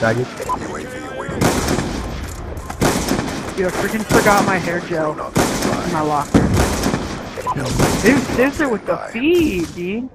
Faggot. UAV awaiting. Yo, freaking forgot my hair gel in my locker. Dude, Scissor with the feed, dude.